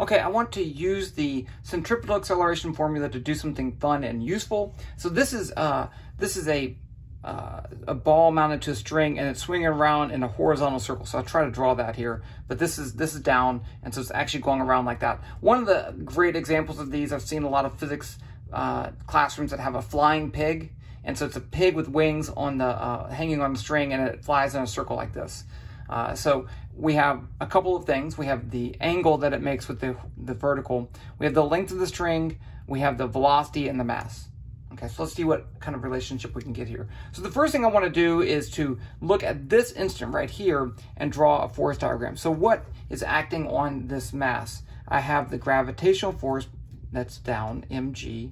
okay, I want to use the centripetal acceleration formula to do something fun and useful. So this is uh, this is a uh, a ball mounted to a string and it's swinging around in a horizontal circle. So I'll try to draw that here, but this is this is down, and so it's actually going around like that. One of the great examples of these, I've seen a lot of physics uh, classrooms that have a flying pig, and so it's a pig with wings on the uh, hanging on the string, and it flies in a circle like this. Uh, so we have a couple of things. We have the angle that it makes with the, the vertical. We have the length of the string. We have the velocity and the mass. Okay, so let's see what kind of relationship we can get here. So the first thing I want to do is to look at this instant right here and draw a force diagram. So what is acting on this mass? I have the gravitational force that's down, mg,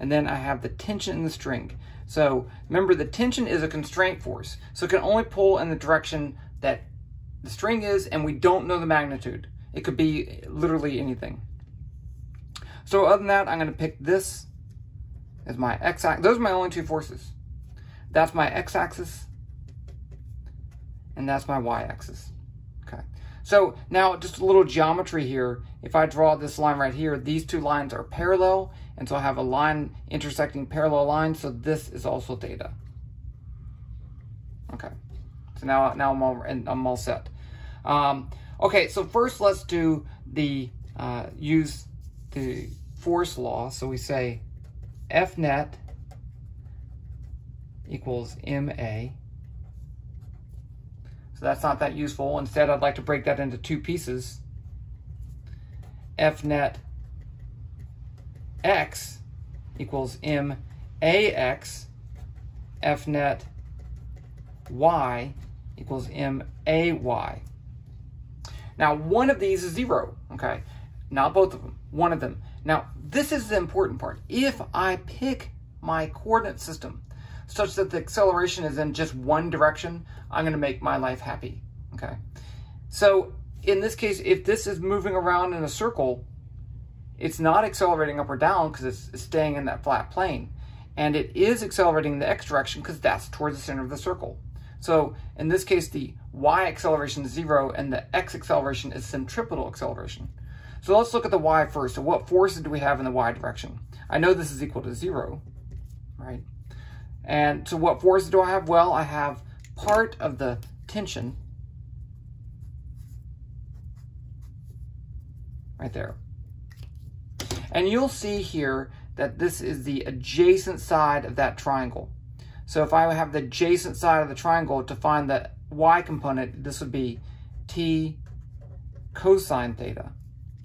and then I have the tension in the string. So remember, the tension is a constraint force, so it can only pull in the direction that the string is, and we don't know the magnitude. It could be literally anything. So other than that, I'm going to pick this as my x-axis. Those are my only two forces. That's my x-axis, and that's my y-axis. Okay. So now just a little geometry here. If I draw this line right here, these two lines are parallel, and so I have a line intersecting parallel lines, so this is also theta. Okay. So now, now I'm all, I'm all set. Um, okay, so first let's do the, uh, use the force law. So we say F net equals MA. So that's not that useful. Instead, I'd like to break that into two pieces. F net X equals MAX. F net Y equals MAY. Now, one of these is zero, okay? Not both of them, one of them. Now, this is the important part. If I pick my coordinate system such that the acceleration is in just one direction, I'm going to make my life happy, okay? So in this case, if this is moving around in a circle, it's not accelerating up or down because it's, it's staying in that flat plane. And it is accelerating in the x direction because that's towards the center of the circle. So in this case, the y acceleration is zero and the x acceleration is centripetal acceleration. So let's look at the y first. So what forces do we have in the y direction? I know this is equal to zero, right? And so what forces do I have? Well, I have part of the tension right there. And you'll see here that this is the adjacent side of that triangle. So if I have the adjacent side of the triangle to find the y component, this would be t cosine theta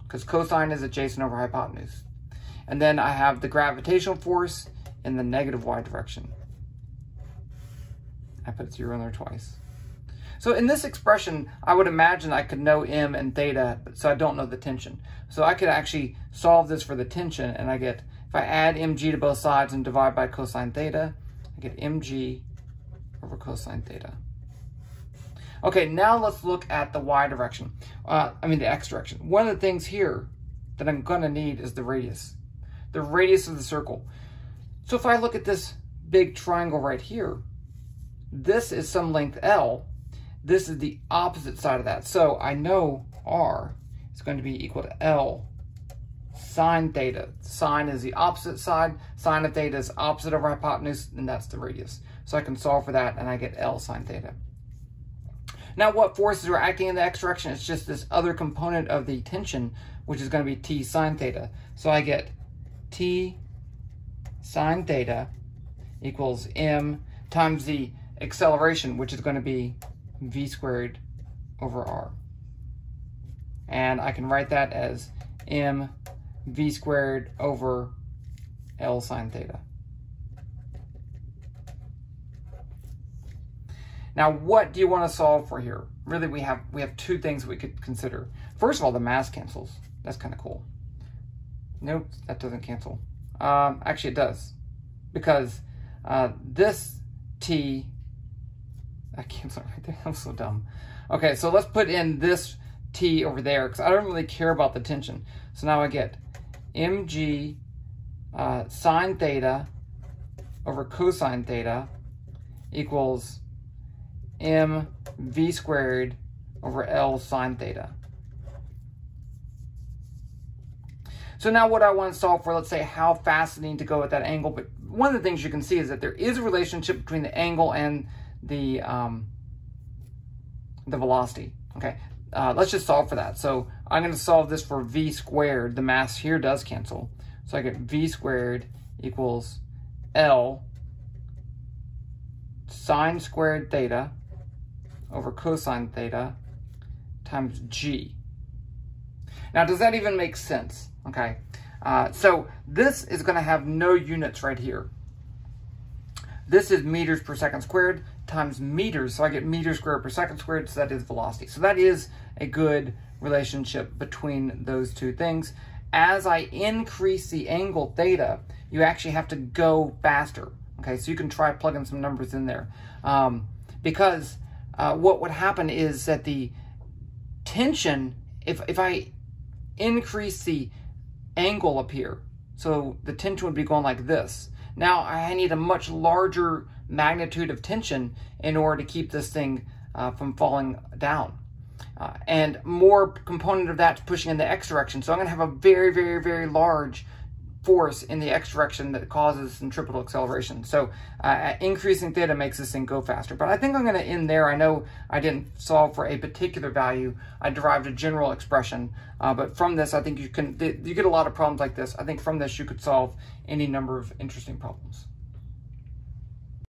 because cosine is adjacent over hypotenuse. And then I have the gravitational force in the negative y direction. I put zero in there twice. So in this expression, I would imagine I could know m and theta, so I don't know the tension. So I could actually solve this for the tension, and I get, if I add mg to both sides and divide by cosine theta, I get mg over cosine theta. Okay, now let's look at the y direction. Uh, I mean the x direction. One of the things here that I'm to need is the radius. The radius of the circle. So if I look at this big triangle right here, this is some length L. This is the opposite side of that. So I know R is going to be equal to L sine theta. Sine is the opposite side. Sine of theta is opposite over hypotenuse, and that's the radius. So I can solve for that, and I get L sine theta. Now, what forces are acting in the x direction? It's just this other component of the tension, which is going to be t sine theta. So I get t sine theta equals m times the acceleration, which is going to be v squared over r. And I can write that as m v squared over L sine theta. Now, what do you want to solve for here? Really, we have we have two things we could consider. First of all, the mass cancels. That's kind of cool. Nope, that doesn't cancel. Um, actually, it does. Because uh, this T, I canceled right there. I'm so dumb. Okay, so let's put in this T over there because I don't really care about the tension. So now I get mg uh, sine theta over cosine theta equals m v squared over L sine theta. So now what I want to solve for, let's say how fast I need to go at that angle. But one of the things you can see is that there is a relationship between the angle and the, um, the velocity. Okay, uh, let's just solve for that. So I'm going to solve this for v squared. The mass here does cancel. So I get v squared equals L sine squared theta over cosine theta times g. Now, does that even make sense? Okay, uh, so this is going to have no units right here. This is meters per second squared times meters, so I get meters squared per second squared, so that is velocity. So that is a good relationship between those two things. As I increase the angle theta, you actually have to go faster. Okay, so you can try plugging some numbers in there. Um, because uh, what would happen is that the tension, if, if I increase the angle up here, so the tension would be going like this. Now I need a much larger magnitude of tension in order to keep this thing uh, from falling down. Uh, and more component of that pushing in the x direction. So I'm going to have a very, very, very large force in the x direction that causes centripetal acceleration. So uh, increasing theta makes this thing go faster. But I think I'm going to end there. I know I didn't solve for a particular value. I derived a general expression. Uh, but from this, I think you can, you get a lot of problems like this. I think from this, you could solve any number of interesting problems.